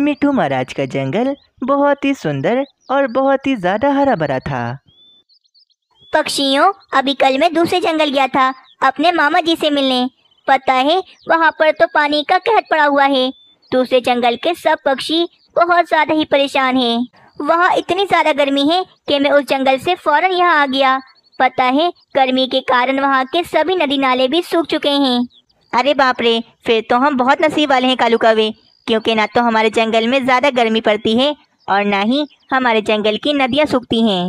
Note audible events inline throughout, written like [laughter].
मिठू महाराज का जंगल बहुत ही सुंदर और बहुत ही ज़्यादा हरा भरा था। पक्षियों अभी कल मैं दूसरे जंगल गया था अपने मामा जी से मिलने। पता है वहाँ पर तो पानी का कहत पड़ा हुआ है। दूसरे जंगल के सब पक्षी बहुत ज़्यादा ही परेशान हैं। वहाँ इतनी ज़्यादा गर्मी है कि मैं उस जंगल से फ़ौरन यहाँ आ गया। पता है गर्मी के कारण वहाँ के सभी नदी नाले भी सूख चुके हैं। अरे बाप रे फिर तो हम बहुत नसीब वाले हैं कालू कवे। क्योंकि ना तो हमारे जंगल में ज़्यादा गर्मी पड़ती है और ना ही हमारे जंगल की नदियाँ सूखती हैं।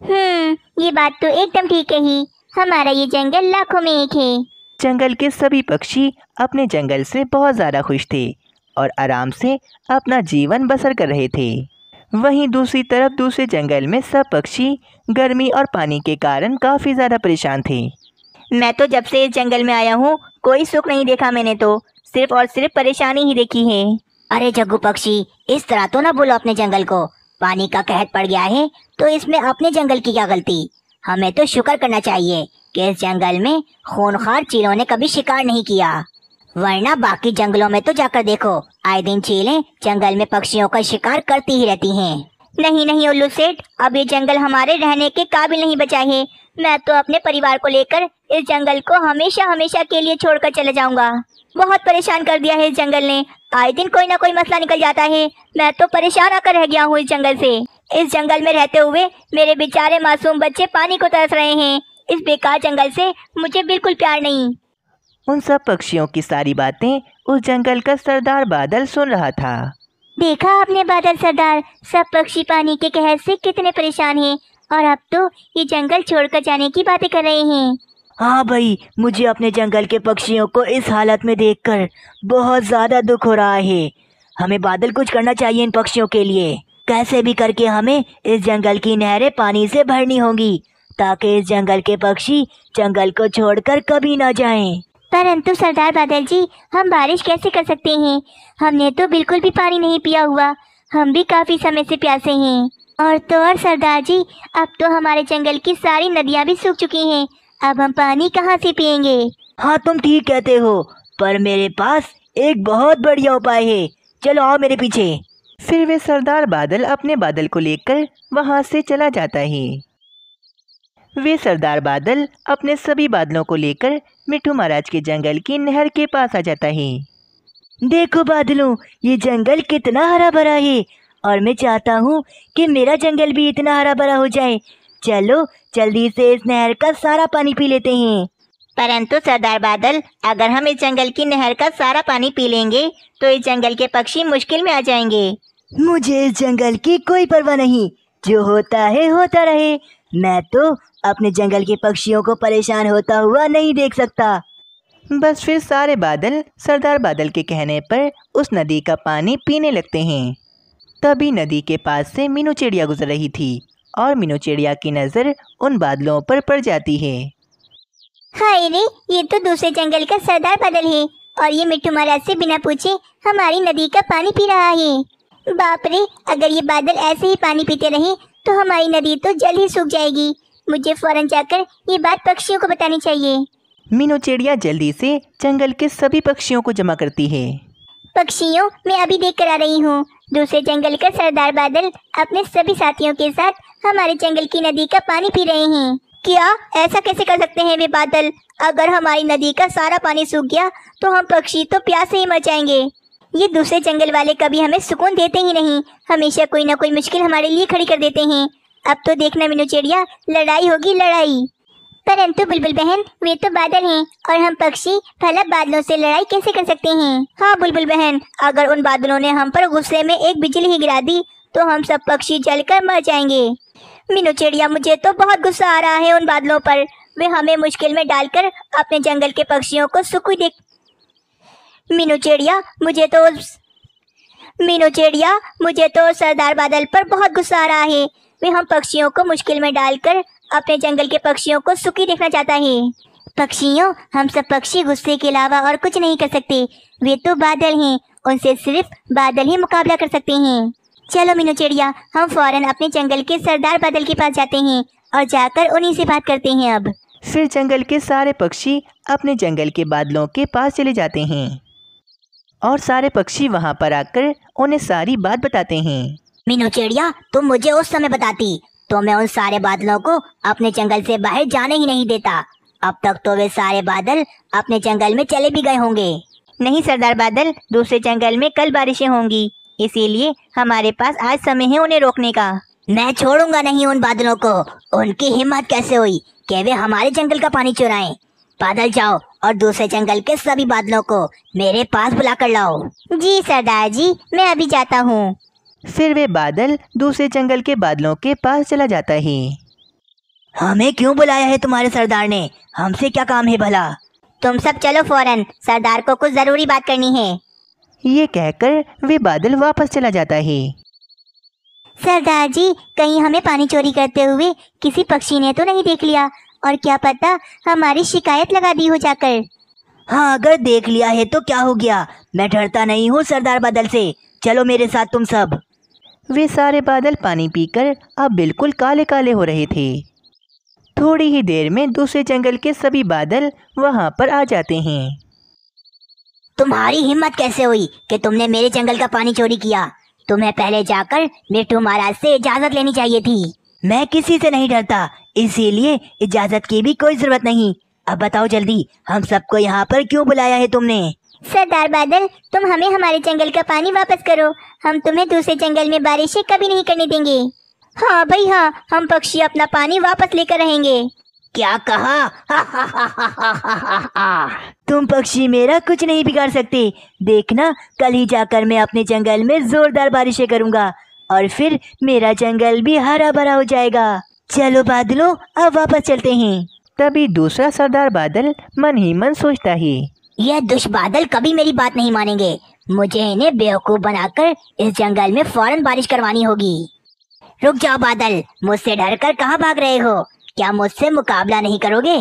हम्म ये बात तो एकदम ठीक है ही हमारा ये जंगल लाखों में एक है। जंगल के सभी पक्षी अपने जंगल से बहुत ज़्यादा खुश थे और आराम से अपना जीवन बसर कर रहे थे। वहीं दूसरी तरफ़ दूसरे जंगल में सब पक्षी गर्मी और पानी के कारण काफ़ी ज़्यादा परेशान थे। मैं तो जब से इस जंगल में आया हूँ कोई सुख नहीं देखा मैंने तो। सिर्फ़ और सिर्फ़ परेशानी ही देखी है। अरे जग्गू पक्षी इस तरह तो ना बोलो अपने जंगल को। पानी का कहत पड़ गया है तो इसमें अपने जंगल की क्या गलती? हमें तो शुक्र करना चाहिए कि इस जंगल में खूनखार चीलों ने कभी शिकार नहीं किया। वरना बाकी जंगलों में तो जाकर देखो आए दिन चीलें जंगल में पक्षियों का शिकार करती ही रहती हैं। नहीं नहीं उल्लू सेठ अब ये जंगल हमारे रहने के काबिल नहीं बचा है। मैं तो अपने परिवार को लेकर इस जंगल को हमेशा हमेशा के लिए छोड़कर चले जाऊँगा। बहुत परेशान कर दिया है इस जंगल ने। आए दिन कोई ना कोई मसला निकल जाता है। मैं तो परेशान आकर रह गया हूँ इस जंगल से। इस जंगल में रहते हुए मेरे बेचारे मासूम बच्चे पानी को तरस रहे हैं। इस बेकार जंगल से मुझे बिल्कुल प्यार नहीं। उन सब पक्षियों की सारी बातें उस जंगल का सरदार बादल सुन रहा था। देखा आपने बादल सरदार? सब पक्षी पानी के कहर से कितने परेशान हैं। और अब तो ये जंगल छोड़कर जाने की बातें कर रहे हैं। हाँ भाई, मुझे अपने जंगल के पक्षियों को इस हालत में देखकर बहुत ज़्यादा दुख हो रहा है। हमें बादल कुछ करना चाहिए इन पक्षियों के लिए। कैसे भी करके हमें इस जंगल की नहरें पानी से भरनी होंगी, ताकि इस जंगल के पक्षी जंगल को छोड़कर कभी ना जाएँ। परंतु सरदार बादल जी, हम बारिश कैसे कर सकते हैं? हमने तो बिल्कुल भी पानी नहीं पिया हुआ। हम भी काफ़ी समय से प्यासे हैं। और तो और सरदार जी, अब तो हमारे जंगल की सारी नदियाँ भी सूख चुकी हैं। अब हम पानी कहाँ से पियेंगे? हाँ तुम ठीक कहते हो पर मेरे पास एक बहुत बढ़िया उपाय है। चलो आओ मेरे पीछे। फिर वे सरदार बादल अपने बादल को लेकर वहाँ से चला जाता है। वे सरदार बादल अपने सभी बादलों को लेकर मिठू महाराज के जंगल की नहर के पास आ जाता है। देखो बादलों ये जंगल कितना हरा भरा है और मैं चाहता हूँ कि मेरा जंगल भी इतना हरा भरा हो जाए चलो जल्दी से इस नहर का सारा पानी पी लेते हैं। परंतु सरदार बादल अगर हम इस जंगल की नहर का सारा पानी पी लेंगे तो इस जंगल के पक्षी मुश्किल में आ जाएँगे। मुझे इस जंगल की कोई परवाह नहीं। जो होता है होता रहे। मैं तो अपने जंगल के पक्षियों को परेशान होता हुआ नहीं देख सकता। बस फिर सारे बादल सरदार बादल के कहने पर उस नदी का पानी पीने लगते हैं। तभी नदी के पास से मीनू चिड़िया गुजर रही थी। और मीनू चिड़िया की नज़र उन बादलों पर पड़ जाती है। हाय रे ये तो दूसरे जंगल का सरदार बादल है और ये मिट्टू महाराज से बिना पूछे हमारी नदी का पानी पी रहा है। बाप रे अगर ये बादल ऐसे ही पानी पीते रहे तो हमारी नदी तो जल्द ही सूख जाएगी। मुझे फ़ौरन जाकर ये बात पक्षियों को बतानी चाहिए। मीनू चिड़िया जल्दी से जंगल के सभी पक्षियों को जमा करती है। पक्षियों मैं अभी देख कर आ रही हूँ। दूसरे जंगल का सरदार बादल अपने सभी साथियों के साथ हमारे जंगल की नदी का पानी पी रहे हैं। क्या ऐसा कैसे कर सकते हैं वे बादल? अगर हमारी नदी का सारा पानी सूख गया तो हम पक्षी तो प्यास से ही मर जाएँगे। ये दूसरे जंगल वाले कभी हमें सुकून देते ही नहीं, हमेशा कोई ना कोई मुश्किल हमारे लिए खड़ी कर देते हैं। अब तो देखना मीनू चिड़िया, लड़ाई होगी लड़ाई। परंतु बुलबुल बहन, वे तो बादल हैं और हम पक्षी भला बादलों से लड़ाई कैसे कर सकते हैं? हाँ बुलबुल बहन, अगर उन बादलों ने हम पर गुस्से में एक बिजली ही गिरा दी तो हम सब पक्षी जलकर मर जाएँगे। मीनू चिड़िया, मुझे तो बहुत गुस्सा आ रहा है उन बादलों पर। वे हमें मुश्किल में डालकर अपने जंगल के पक्षियों को सुख देख मीनू चिड़िया, मुझे तो मीनू चिड़िया, मुझे तो सरदार बादल पर बहुत गुस्सा आ रहा है। वे हम पक्षियों को मुश्किल में डालकर अपने जंगल के पक्षियों को सुखी देखना चाहता है। पक्षियों हम सब पक्षी गुस्से के अलावा और कुछ नहीं कर सकते। वे तो बादल हैं उनसे सिर्फ़ बादल ही मुकाबला कर सकते हैं। चलो मीनू चिड़िया हम फ़ौरन अपने जंगल के सरदार बादल के पास जाते हैं और जाकर उन्हीं से बात करते हैं अब। फिर जंगल के सारे पक्षी अपने जंगल के बादलों के पास चले जाते हैं। और सारे पक्षी वहाँ पर आकर उन्हें सारी बात बताते हैं। मीनू चिड़िया तुम मुझे उस समय बताती तो मैं उन सारे बादलों को अपने जंगल से बाहर जाने ही नहीं देता। अब तक तो वे सारे बादल अपने जंगल में चले भी गए होंगे। नहीं, सरदार बादल, दूसरे जंगल में कल बारिशें होंगी, इसीलिए हमारे पास आज समय है उन्हें रोकने का। मैं छोड़ूँगा नहीं उन बादलों को। उनकी हिम्मत कैसे हुई कि वे हमारे जंगल का पानी चुराएँ? बादल जाओ और दूसरे जंगल के सभी बादलों को मेरे पास बुला कर लाओ। जी, सरदार जी, मैं अभी जाता हूँ। फिर वे बादल दूसरे जंगल के बादलों के पास चला जाता है। हमें क्यों बुलाया है तुम्हारे सरदार ने? हमसे क्या काम है भला? तुम सब चलो फ़ौरन सरदार को कुछ ज़रूरी बात करनी है। ये कहकर वे बादल वापस चला जाता है। सरदार जी कहीं हमें पानी चोरी करते हुए किसी पक्षी ने तो नहीं देख लिया? और क्या पता हमारी शिकायत लगा दी हो जाकर। हाँ अगर देख लिया है तो क्या हो गया? मैं डरता नहीं हूँ सरदार बादल से। चलो मेरे साथ तुम सब। वे सारे बादल पानी पीकर अब बिल्कुल काले काले हो रहे थे। थोड़ी ही देर में दूसरे जंगल के सभी बादल वहाँ पर आ जाते हैं। तुम्हारी हिम्मत कैसे हुई कि तुमने मेरे जंगल का पानी चोरी किया? तुम्हें पहले जाकर मिट्टू महाराज से इजाज़त लेनी चाहिए थी। मैं किसी से नहीं डरता इसीलिए इजाज़त की भी कोई ज़रूरत नहीं। अब बताओ जल्दी हम सबको यहाँ पर क्यों बुलाया है तुमने? सरदार बादल तुम हमें हमारे जंगल का पानी वापस करो। हम तुम्हें दूसरे जंगल में बारिशें कभी नहीं करने देंगे। हाँ भाई हाँ हम पक्षी अपना पानी वापस लेकर रहेंगे। क्या कहा? तुम पक्षी मेरा कुछ नहीं बिगाड़ सकते। देखना कल ही जाकर मैं अपने जंगल में जोरदार बारिशें करूँगा और फिर मेरा जंगल भी हरा भरा हो जाएगा। चलो बादलों अब वापस चलते हैं। तभी दूसरा सरदार बादल मन ही मन सोचता है। यह दुष्बादल कभी मेरी बात नहीं मानेंगे। मुझे इन्हें बेवकूफ़ बनाकर इस जंगल में फ़ौरन बारिश करवानी होगी। रुक जाओ बादल मुझसे डर कर कहाँ भाग रहे हो? क्या मुझसे मुकाबला नहीं करोगे?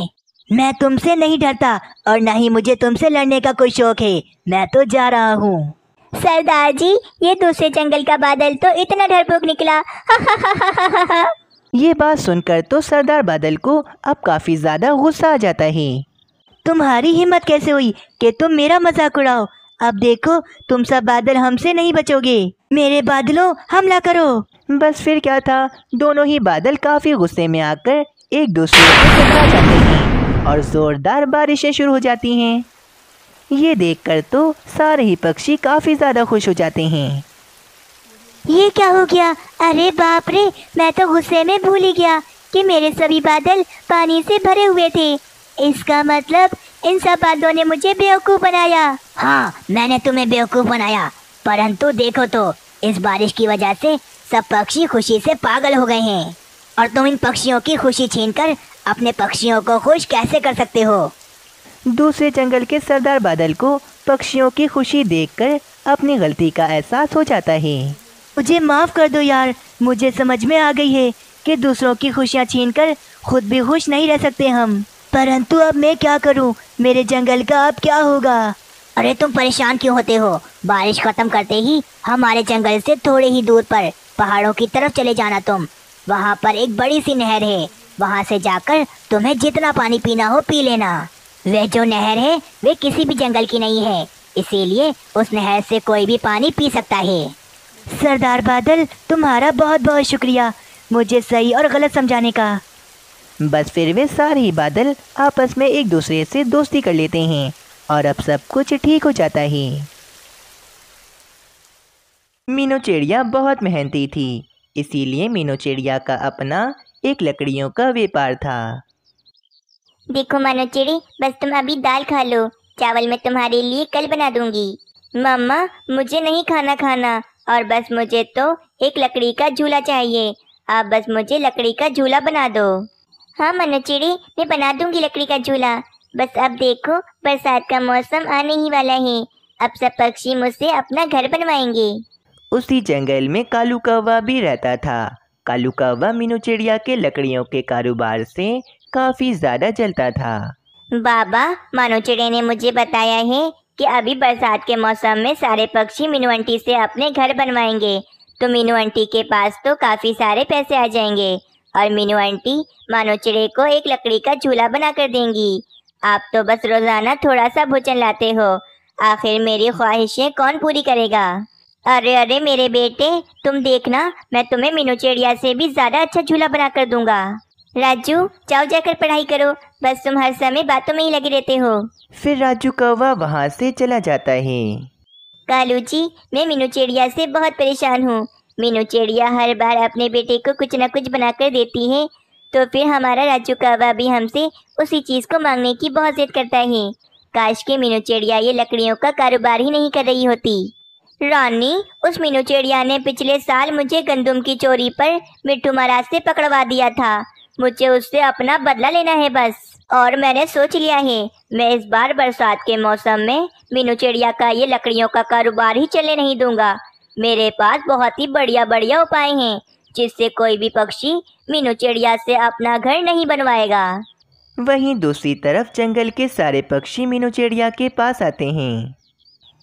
मैं तुमसे नहीं डरता और न ही मुझे तुमसे लड़ने का कोई शौक है। मैं तो जा रहा हूँ। सरदार जी ये दूसरे जंगल का बादल तो इतना डरपोक निकला। [laughs] ये बात सुनकर तो सरदार बादल को अब काफ़ी ज़्यादा गुस्सा आ जाता है। तुम्हारी हिम्मत कैसे हुई कि तुम मेरा मज़ाक उड़ाओ? अब देखो तुम सब बादल हमसे नहीं बचोगे। मेरे बादलों हमला करो। बस फिर क्या था? दोनों ही बादल काफ़ी गुस्से में आकर एक दूसरे को टकरा जाते हैं और जोरदार बारिशें शुरू हो जाती हैं। ये देखकर तो सारे ही पक्षी काफ़ी ज़्यादा खुश हो जाते हैं। ये क्या हो गया? अरे बाप रे मैं तो गुस्से में भूल ही गया कि मेरे सभी बादल पानी से भरे हुए थे। इसका मतलब इन सब बादलों ने मुझे बेवकूफ़ बनाया। हाँ मैंने तुम्हें बेवकूफ़ बनाया। परंतु देखो तो इस बारिश की वजह से सब पक्षी खुशी से पागल हो गए हैं। और तुम इन पक्षियों की खुशी छीनकर अपने पक्षियों को खुश कैसे कर सकते हो? दूसरे जंगल के सरदार बादल को पक्षियों की खुशी देखकर अपनी गलती का एहसास हो जाता है। मुझे माफ़ कर दो यार। मुझे समझ में आ गई है कि दूसरों की खुशियाँ छीन कर खुद भी खुश नहीं रह सकते हम। परंतु अब मैं क्या करूँ? मेरे जंगल का अब क्या होगा? अरे तुम परेशान क्यों होते हो? बारिश खत्म करते ही हमारे जंगल से थोड़े ही दूर पर, पहाड़ों की तरफ़ चले जाना तुम। वहाँ पर एक बड़ी सी नहर है। वहाँ से जाकर तुम्हें जितना पानी पीना हो पी लेना। वह जो नहर है वे किसी भी जंगल की नहीं है। इसीलिए उस नहर से कोई भी पानी पी सकता है। सरदार बादल, तुम्हारा बहुत बहुत शुक्रिया। मुझे सही और गलत समझाने का। बस फिर वे सारे ही बादल आपस में एक दूसरे से दोस्ती कर लेते हैं, और अब सब कुछ ठीक हो जाता है। मीनू चिड़िया बहुत मेहनती थी, इसीलिए मीनू चिड़िया का अपना एक लकड़ियों का व्यापार था। देखो मानो चिड़ी, बस तुम अभी दाल खा लो, चावल मैं तुम्हारे लिए कल बना दूँगी। मम्मा मुझे नहीं खाना खाना, और बस मुझे तो एक लकड़ी का झूला चाहिए। आप बस मुझे लकड़ी का झूला बना दो। हाँ मनो चिड़ी मैं बना दूँगी लकड़ी का झूला। बस अब देखो बरसात का मौसम आने ही वाला है। अब सब पक्षी मुझसे अपना घर बनवाएँगे। उसी जंगल में कालू कौवा भी रहता था। कालू कौवा मीनू चिड़िया के लकड़ियों के कारोबार से काफ़ी ज़्यादा जलता था। बाबा मानो चिड़े ने मुझे बताया है कि अभी बरसात के मौसम में सारे पक्षी मीनू आंटी से अपने घर बनवाएँगे। तो मीनू आंटी के पास तो काफ़ी सारे पैसे आ जाएँगे। और मीनू आंटी मानो चिड़े को एक लकड़ी का झूला बना कर देंगी। आप तो बस रोज़ाना थोड़ा सा भोजन लाते हो। आखिर मेरी ख्वाहिशें कौन पूरी करेगा? अरे अरे मेरे बेटे तुम देखना मैं तुम्हें मीनू चिड़िया से भी ज़्यादा अच्छा झूला बना कर दूँगा। राजू जाओ जाकर पढ़ाई करो। बस तुम हर समय बातों में ही लगे रहते हो। फिर राजू कौवा वहाँ से चला जाता है। कालू जी मैं मीनू चिड़िया से बहुत परेशान हूँ। मीनू चिड़िया हर बार अपने बेटे को कुछ ना कुछ बनाकर देती है तो फिर हमारा राजू कौवा भी हमसे उसी चीज़ को मांगने की बहुत जिद करता है। काश के मीनू चिड़िया ये लकड़ियों का कारोबार ही नहीं कर रही होती। रानी, उस मीनू चिड़िया ने पिछले साल मुझे गंदुम की चोरी पर मिट्टू महाराज से पकड़वा दिया था। मुझे उससे अपना बदला लेना है बस। और मैंने सोच लिया है, मैं इस बार बरसात के मौसम में मीनू चिड़िया का ये लकड़ियों का कारोबार ही चले नहीं दूँगा। मेरे पास बहुत ही बढ़िया बढ़िया उपाय हैं जिससे कोई भी पक्षी मीनू चिड़िया से अपना घर नहीं बनवाएगा। वहीं दूसरी तरफ़ जंगल के सारे पक्षी मीनू चिड़िया के पास आते हैं।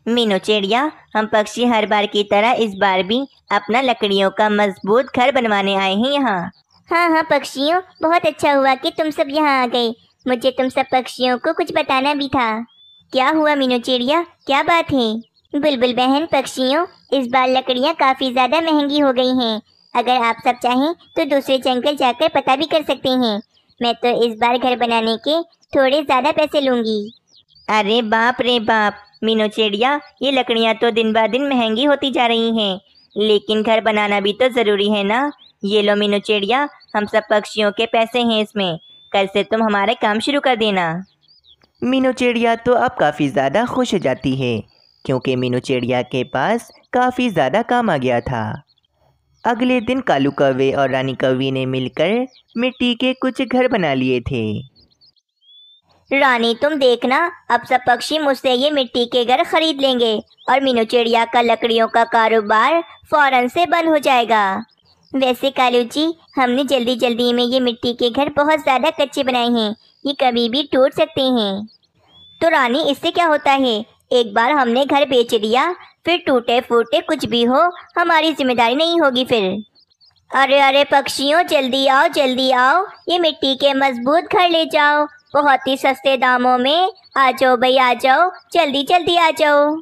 मीनू चिड़िया हम पक्षी हर बार की तरह इस बार भी अपना लकड़ियों का मज़बूत घर बनवाने आए हैं यहाँ। हाँ हाँ पक्षियों बहुत अच्छा हुआ कि तुम सब यहाँ आ गए। मुझे तुम सब पक्षियों को कुछ बताना भी था। क्या हुआ मीनू चिड़िया? क्या बात है? बुलबुल बहन पक्षियों इस बार लकड़ियाँ काफ़ी ज़्यादा महँगी हो गई हैं। अगर आप सब चाहें तो दूसरे जंगल जाकर पता भी कर सकते हैं। मैं तो इस बार घर बनाने के थोड़े ज़्यादा पैसे लूँगी। अरे बाप रे बाप! मीनू चिड़िया ये लकड़ियाँ तो दिन ब दिन महँगी होती जा रही हैं। लेकिन घर बनाना भी तो ज़रूरी है ना? ये लो मीनू चिड़िया हम सब पक्षियों के पैसे हैं इसमें। कल से तुम हमारे काम शुरू कर देना। मीनू चिड़िया तो अब काफ़ी ज़्यादा खुश हो जाती है। क्योंकि मीनू चिड़िया के पास काफ़ी ज़्यादा काम आ गया था। अगले दिन कालू कौवे और रानी कौवी ने मिलकर मिट्टी के कुछ घर बना लिए थे। रानी, तुम देखना, अब सब पक्षी मुझसे ये मिट्टी के घर खरीद लेंगे और मीनू चिड़िया का लकड़ियों का कारोबार फ़ौरन से बंद हो जाएगा। वैसे कालू जी, हमने जल्दी जल्दी में ये मिट्टी के घर बहुत ज़्यादा कच्चे बनाए हैं, ये कभी भी टूट सकते हैं। तो रानी, इससे क्या होता है? एक बार हमने घर बेच दिया फिर टूटे फूटे कुछ भी हो हमारी ज़िम्मेदारी नहीं होगी फिर। अरे अरे पक्षियों जल्दी आओ जल्दी आओ ये मिट्टी के मज़बूत घर ले जाओ। बहुत ही सस्ते दामों में आ जाओ भाई आ जाओ जल्दी जल्दी आ जाओ।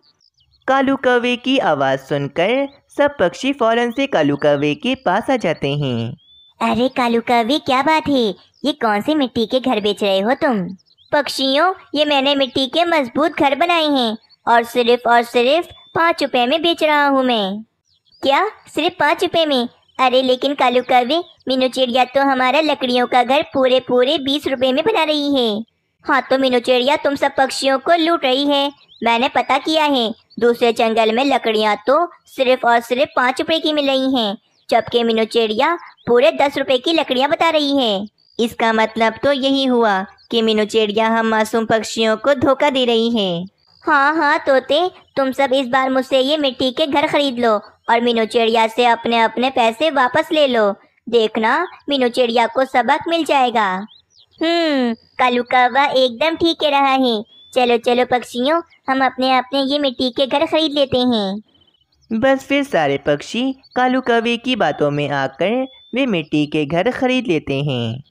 कालू कौवे की आवाज़ सुनकर सब पक्षी फ़ौरन से कालू कौवे के पास आ जाते हैं। अरे कालू कौवे क्या बात है? ये कौन से मिट्टी के घर बेच रहे हो तुम? पक्षियों, ये मैंने मिट्टी के मज़बूत घर बनाए हैं और सिर्फ़ और सिर्फ़ पाँच रुपए में बेच रहा हूँ मैं। क्या? सिर्फ़ पाँच रुपये में? अरे, लेकिन कालू कौवे मीनू चिड़िया तो हमारा लकड़ियों का घर पूरे पूरे बीस रुपए में बना रही है। हाँ तो मीनू चिड़िया तुम सब पक्षियों को लूट रही है। मैंने पता किया है, दूसरे जंगल में लकड़ियाँ तो सिर्फ़ और सिर्फ़ पाँच रुपए की मिल रही हैं, जबकि मीनू चिड़िया पूरे दस रुपए की लकड़ियाँ बता रही है। इसका मतलब तो यही हुआ कि मीनू चिड़िया हम मासूम पक्षियों को धोखा दे रही है। हाँ हाँ तोते, तुम सब इस बार मुझसे ये मिट्टी के घर खरीद लो और मीनू चिड़िया से अपने अपने पैसे वापस ले लो। देखना, मीनू चिड़िया को सबक मिल जाएगा। हम्म कालू कावा एकदम ठीक कह रहा है। चलो चलो पक्षियों, हम अपने अपने ये मिट्टी के घर खरीद लेते हैं। बस फिर सारे पक्षी कालू कौवे की बातों में आकर वे मिट्टी के घर खरीद लेते हैं।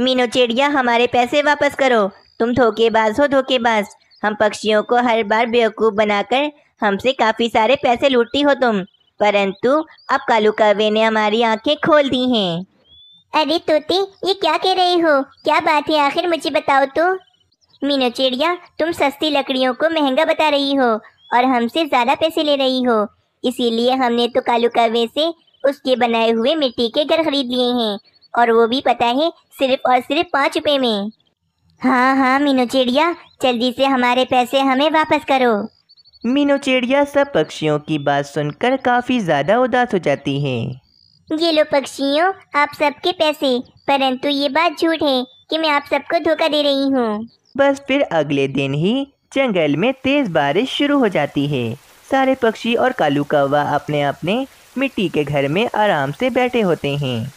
मीनू चिड़िया, हमारे पैसे वापस करो। तुम धोखेबाज हो, धोखेबाज। हम पक्षियों को हर बार बेवकूफ़ बनाकर हमसे काफ़ी सारे पैसे लूटती हो तुम। परंतु अब कालू कौवे ने हमारी आँखें खोल दी हैं। अरे तोते, ये क्या कह रही हो? क्या बात है? आखिर मुझे बताओ तो। मीनू चिड़िया, तुम सस्ती लकड़ियों को महँगा बता रही हो और हमसे ज़्यादा पैसे ले रही हो। इसीलिए हमने तो कालू कौवे से उसके बनाए हुए मिट्टी के घर खरीद लिए हैं। और वो भी पता है सिर्फ़ और सिर्फ़ पाँच रुपए में। हाँ हाँ मीनू चिड़िया जल्दी से हमारे पैसे हमें वापस करो। मीनू चिड़िया सब पक्षियों की बात सुनकर काफ़ी ज़्यादा उदास हो जाती है। ये लो पक्षियों आप सबके पैसे परंतु ये बात झूठ है कि मैं आप सबको धोखा दे रही हूँ। बस फिर अगले दिन ही जंगल में तेज बारिश शुरू हो जाती है। सारे पक्षी और कालू कौवा अपने अपने मिट्टी के घर में आराम से बैठे होते हैं।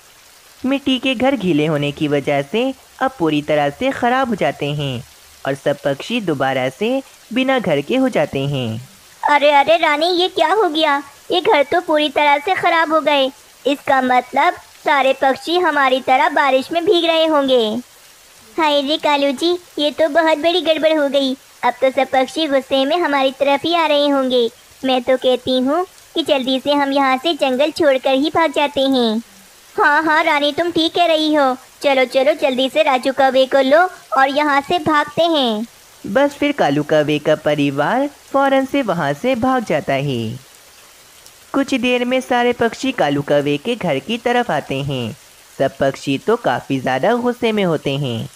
मिट्टी के घर गीले होने की वजह से अब पूरी तरह से ख़राब हो जाते हैं और सब पक्षी दोबारा से बिना घर के हो जाते हैं। अरे अरे रानी, ये क्या हो गया? ये घर तो पूरी तरह से खराब हो गए। इसका मतलब सारे पक्षी हमारी तरह बारिश में भीग रहे होंगे। हाय रे कालू जी, ये तो बहुत बड़ी गड़बड़ हो गई। अब तो सब पक्षी गुस्से में हमारी तरफ़ ही आ रहे होंगे। मैं तो कहती हूँ कि जल्दी से हम यहाँ से जंगल छोड़कर ही भाग जाते हैं। हाँ हाँ रानी तुम ठीक कह रही हो। चलो चलो जल्दी से राजू कौवे को लो और यहाँ से भागते हैं। बस फिर कालू कौवे का परिवार फ़ौरन से वहाँ से भाग जाता है। कुछ देर में सारे पक्षी कालू कौवे के घर की तरफ़ आते हैं। सब पक्षी तो काफ़ी ज़्यादा गुस्से में होते हैं।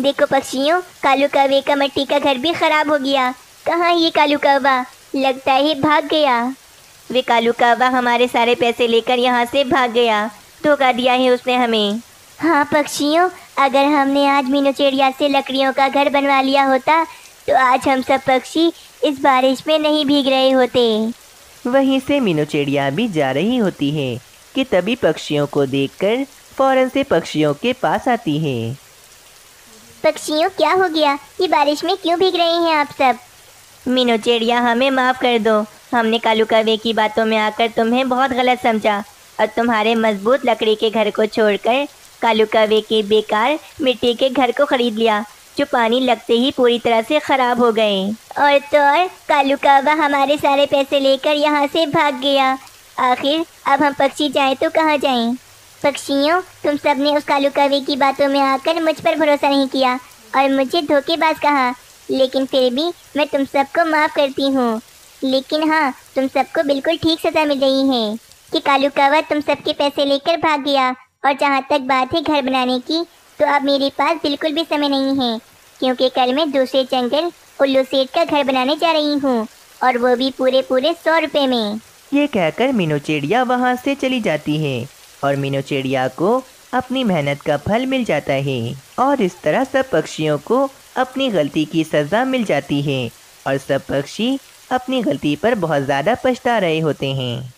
देखो पक्षियों कालू कौवे का मिट्टी का घर भी खराब हो गया। कहाँ ये कालू कौवा लगता है भाग गया। वे कालू कौवा हमारे सारे पैसे लेकर यहाँ से भाग गया। धोखा दिया है उसने हमें। हाँ पक्षियों अगर हमने आज मीनू चिड़िया से लकड़ियों का घर बनवा लिया होता तो आज हम सब पक्षी इस बारिश में नहीं भीग रहे होते। वहीं से मीनू चिड़िया भी जा रही होती है कि तभी पक्षियों को देखकर फ़ौरन से पक्षियों के पास आती है। पक्षियों क्या हो गया? ये बारिश में क्यों भीग रहे हैं आप सब? मीनू चिड़िया हमें माफ़ कर दो। हमने कालू कौवे की बातों में आकर तुम्हें बहुत गलत समझा। और तुम्हारे मज़बूत लकड़ी के घर को छोड़कर कालू कौवे के बेकार मिट्टी के घर को खरीद लिया, जो पानी लगते ही पूरी तरह से ख़राब हो गए। और तो और, कालू कौवा हमारे सारे पैसे लेकर यहाँ से भाग गया। आखिर, अब हम पक्षी जाएँ तो कहाँ जाएँ? पक्षियों, तुम सबने उस कालू कौवे की बातों में आकर मुझ पर भरोसा नहीं किया और मुझे धोखेबाज कहा। लेकिन फिर भी मैं तुम सबको माफ़ करती हूँ। लेकिन हाँ तुम सबको बिल्कुल ठीक सज़ा मिल रही है। कि कालू कौवा तुम सबके पैसे लेकर भाग गया और जहाँ तक बात है घर बनाने की तो अब मेरे पास बिल्कुल भी समय नहीं है, क्योंकि कल मैं दूसरे जंगल उल्लू सेठ का घर बनाने जा रही हूँ, और वो भी पूरे पूरे सौ रुपये में। ये कहकर मीनू चिड़िया वहाँ से चली जाती है, और मीनू चिड़िया को अपनी मेहनत का फल मिल जाता है, और इस तरह सब पक्षियों को अपनी गलती की सज़ा मिल जाती है, और सब पक्षी अपनी गलती पर बहुत ज़्यादा पछता रहे होते हैं।